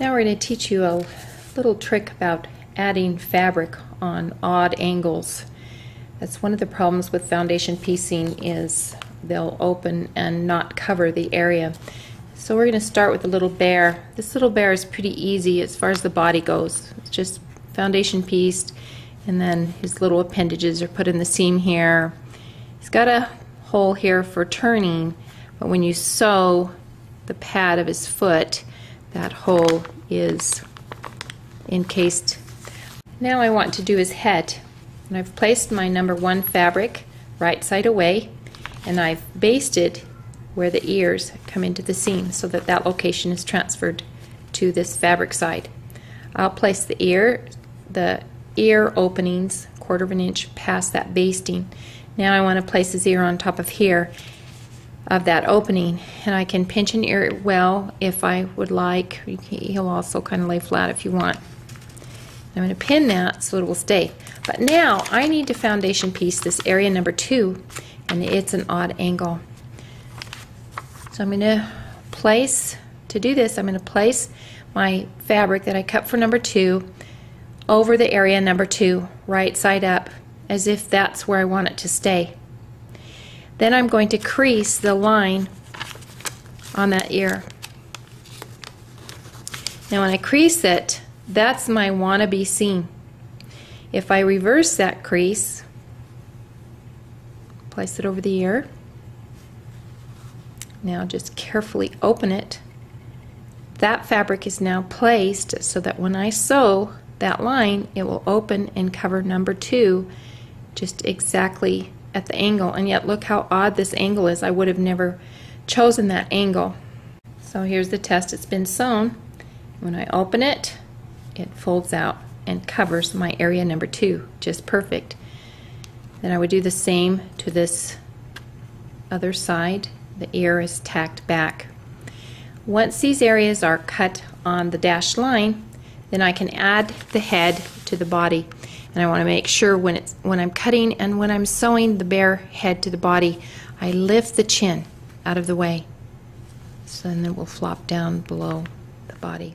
Now we're going to teach you a little trick about adding fabric on odd angles. That's one of the problems with foundation piecing is they'll open and not cover the area. So we're going to start with a little bear. This little bear is pretty easy as far as the body goes. It's just foundation pieced and then his little appendages are put in the seam here. He's got a hole here for turning, but when you sew the pad of his foot, that hole is encased. Now I want to do his head. And I've placed my number one fabric right side away and I've basted where the ears come into the seam so that that location is transferred to this fabric side. I'll place the ear, the ear openings quarter of an inch past that basting. Now I want to place his ear on top of here of that opening and I can pinch an ear well if I would like. He'll also kind of lay flat if you want. I'm going to pin that so it will stay. But now I need to foundation piece this area number two and it's an odd angle. So I'm going to place, to do this I'm going to place my fabric that I cut for number two over the area number two, right side up, as if that's where I want it to stay. Then I'm going to crease the line on that ear. Now when I crease it, that's my wannabe seam. If I reverse that crease, place it over the ear, now just carefully open it. That fabric is now placed so that when I sew that line, it will open and cover number two just exactly at the angle and yet look how odd this angle is I would have never chosen that angle. So here's the test. It's been sewn. When I open it it folds out and covers my area number two just perfect. Then I would do the same to this other side. The ear is tacked back. Once these areas are cut on the dashed line then I can add the head to the body. And I want to make sure when it's when I'm cutting and when I'm sewing the bear head to the body I lift the chin out of the way so then it will flop down below the body.